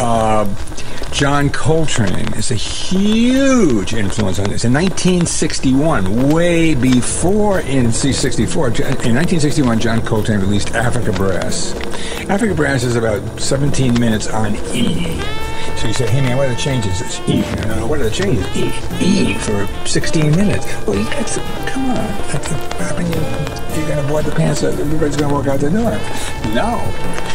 uh, John Coltrane is a huge influence on this. In 1961, way before in C64, in 1961, John Coltrane released Africa Brass. Africa Brass is about 17 minutes on E. So you say, hey man, what are the changes? It's E. No, no, what are the changes? E. E for 16 minutes. Well, you got to, come on. That's, I mean, you're going to avoid the pants, everybody's going to walk out the door. No.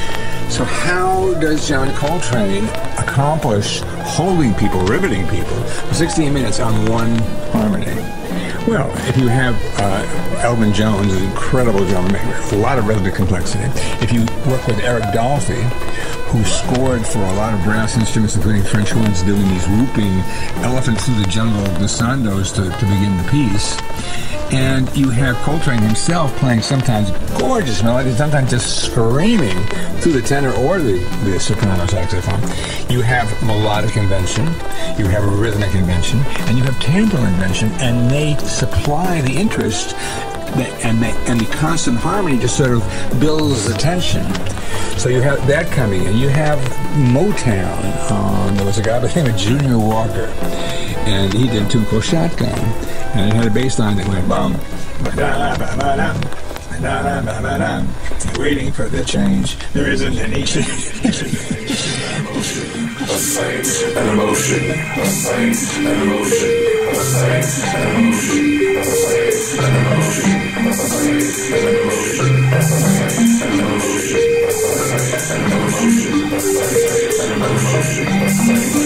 So how does John Coltrane accomplish holding people, riveting people for 16 minutes on one harmony? Well, if you have uh, Elvin Jones, an incredible drummer, a lot of rhythmic complexity. If you work with Eric Dolphy, who scored for a lot of brass instruments, including French horns, doing these whooping elephants through the jungle glissandos to, to begin the piece. And you have Coltrane himself playing sometimes gorgeous melodies, sometimes just screaming through the tenor or the, the soprano saxophone. You have melodic invention, you have rhythmic invention, and you have timbral invention, and they supply the interest and the, and the constant harmony just sort of builds the tension. So you have that coming in. You have Motown. Um, there was a guy by the name of Junior Walker, and he did tune Shotgun, and it had a bass line that went bum, waiting for the change. There isn't any change. an emotion, a emotion, a emotion, a emotion.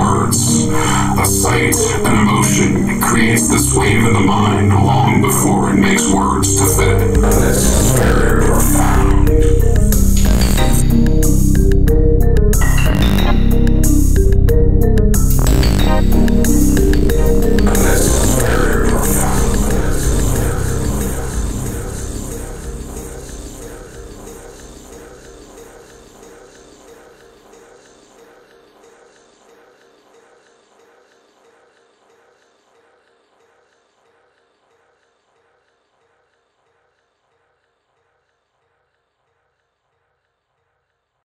words. A sight, an emotion, creates this wave in the mind long before it makes words to fit. This is very profound.